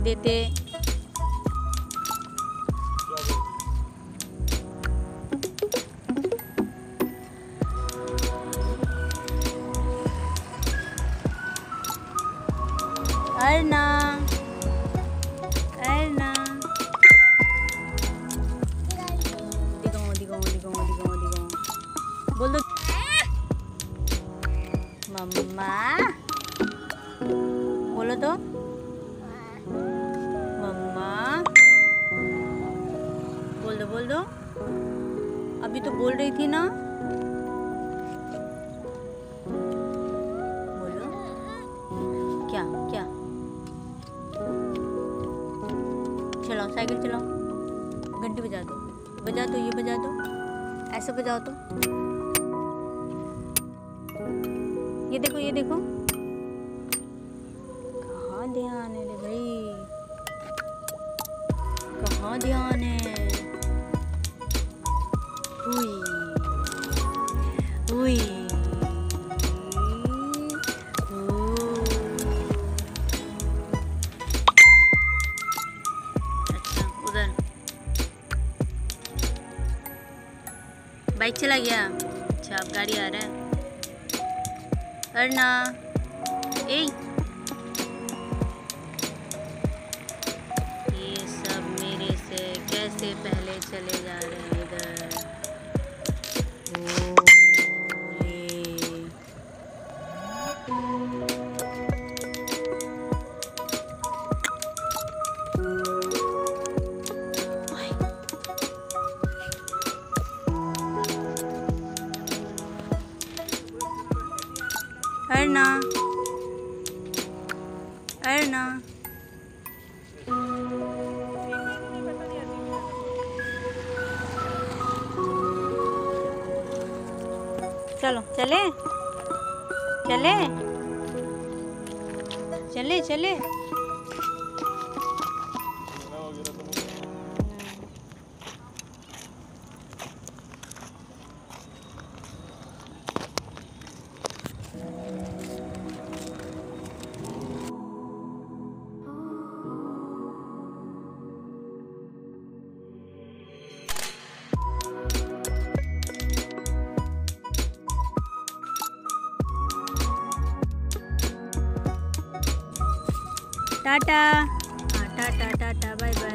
देते। दिखाओ दिखाओ दिखाओ दिखाओ दिखाओ। बोल दो बोलो तो? मम्मा? बोल दो बोल दो। अभी तो बोल रही थी ना। बोलो। क्या क्या? चलाओ, साइकिल चलाओ। घंटी बजा दो। बजा दो, ये बजा दो। ऐसे बजाओ तो। ये देखो ये देखो। कहाँ ध्यान है हुई हुई बाइक चला गया। अच्छा अब गाड़ी आ रहा है। अर्ना ए! कैसे पहले चले जा रहे हैं इधर। ओ, ये। चलो चले। चले। चले चले। टाटा। हाँ टाटा टाटा बाय बाय